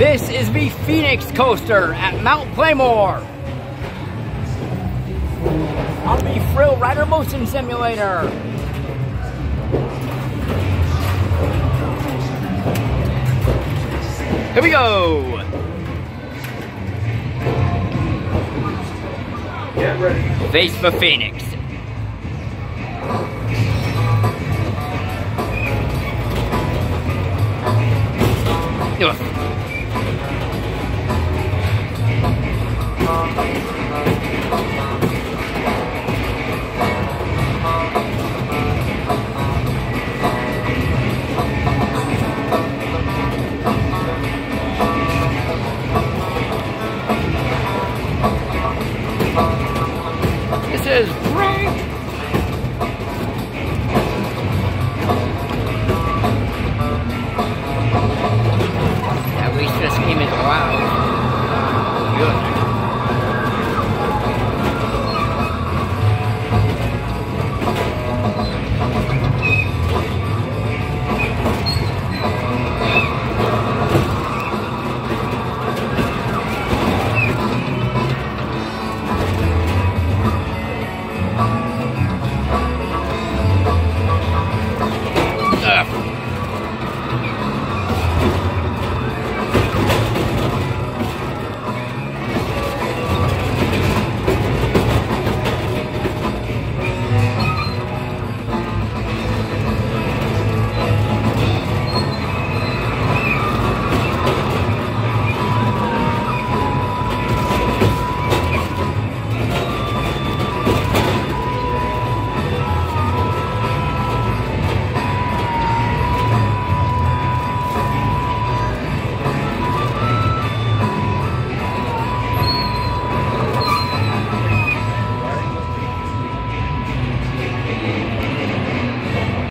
This is the Phoenix Coaster at Mount Playmore. On the Thrill Rider Motion Simulator. Here we go. Get ready. Face for Phoenix. Ugh. This is Wow.